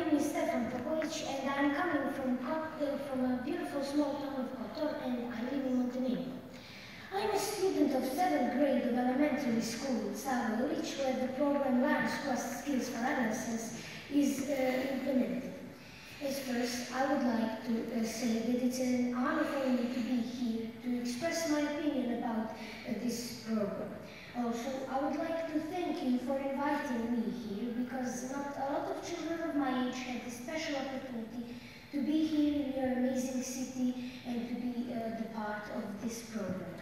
My name is Stefan Popović and I'm coming from, uh, from a beautiful small town of Kotor and I live in Montenegro. I'm a student of 7th grade of elementary school in Savo Ilić where the program Lions Quest Skills for Adolescence is uh, implemented. As first, I would like to uh, say that it's an honor for me to be here to express my opinion about uh, this program. Also, I would like to thank you for inviting me here because not a lot of children of my age had the special opportunity to be here in your amazing city and to be uh, the part of this program.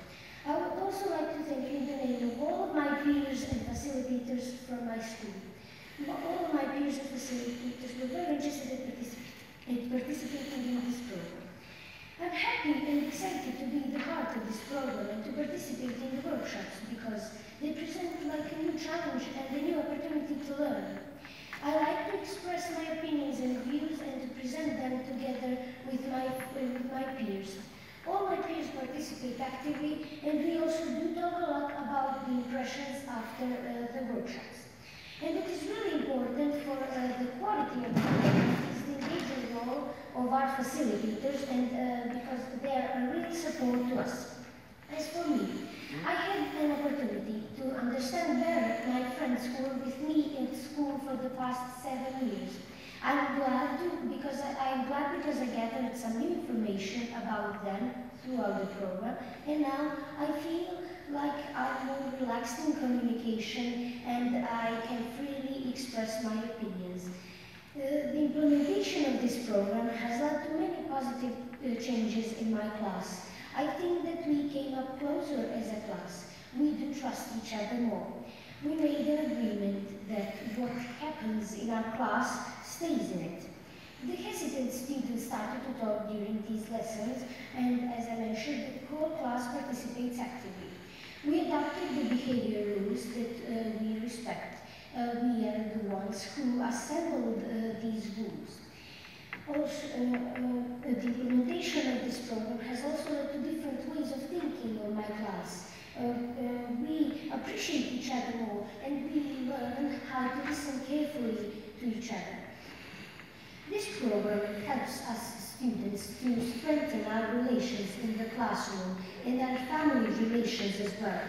I would also like to thank you in the name of all of my peers and facilitators from my school. All of my peers and facilitators were very interested in, particip- in participating in this program. I'm happy and excited to be the part of this program and to participate in the workshops because they present like a new challenge and a new opportunity to learn. Express my opinions and views and to present them together with my, with my peers. All my peers participate actively and we also do talk a lot about the impressions after uh, the workshops. And it is really important for uh, the quality of the is the engaging role of our facilitators and uh, because they are a real support to us. As for me, I had an opportunity to understand better my friends who were with me in school for the past seven years. I'm glad because I, I'm glad because I gathered some new information about them throughout the program, and now I feel like I'm more relaxed in communication and I can freely express my opinions. Uh, the implementation of this program has led to many positive uh, changes in my class. I think that we came up closer as a class. We do trust each other more. We made an agreement that what happens in our class stays in it. The hesitant students started to talk during these lessons, and as I mentioned, the whole class participates actively. We adopted the behavior rules that uh, we respect. Uh, we are the ones who assembled uh, these rules. Also, uh, uh, the implementation of this program has also led to different ways of thinking in my class. Uh, uh, we appreciate each other more and we learn how to listen carefully to each other. This program helps us students to strengthen our relations in the classroom and our family relations as well.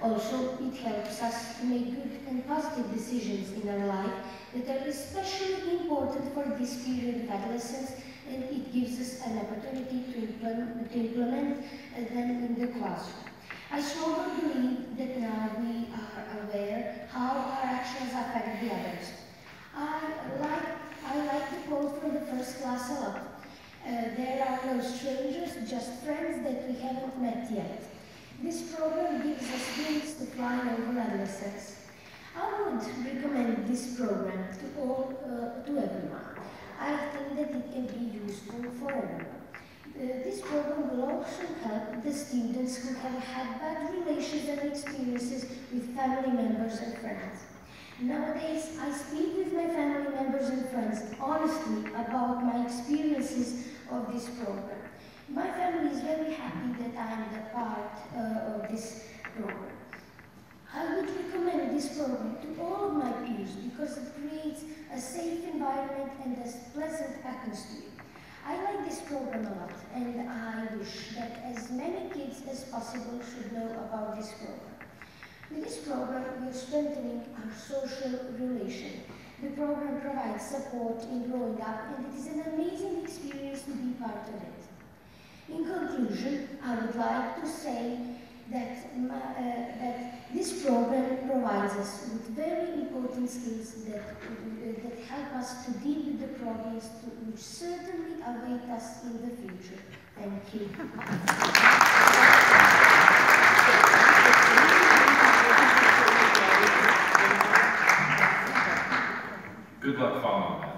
Also, it helps us to make good and positive decisions in our life that are especially important for this period of adolescence and it gives us an opportunity to implement, to implement them in the classroom. I strongly believe that now we are aware how our actions affect the others. I like, I like the quote from the first class a lot. Uh, there are no strangers, just friends that we haven't met yet. This program gives us wings to fly over adolescence. I would recommend this program to all, uh, to everyone. I think that it can be useful for everyone. Uh, this program will also help the students who have had bad relations and experiences with family members and friends. Nowadays, I speak with my family members and friends honestly about my experiences of this program. My family is very happy that I am the part uh, of this program. I would recommend this program to all of my peers because it creates a safe environment and a pleasant atmosphere. I like this program a lot and I wish that as many kids as possible should know about this program. With this program, we are strengthening our social relation. The program provides support in growing up and it is an amazing experience to be part of it. In conclusion, I would like to say that, uh, that this program provides us with very important skills that, uh, that help us to deal with the to, which certainly await us in the future. Thank you. Good luck following that.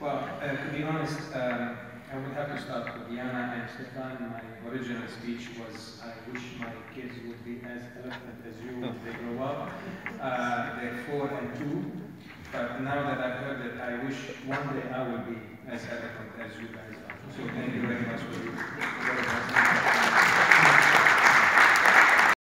Well, uh, to be honest, um, I would have to start with Diana and Stefan. My original speech was, I wish my kids would be as eloquent as you when they grow up. Uh, they're four and two. But now that I've heard it, I wish one day I will be as eloquent as you guys are. So thank you very much for your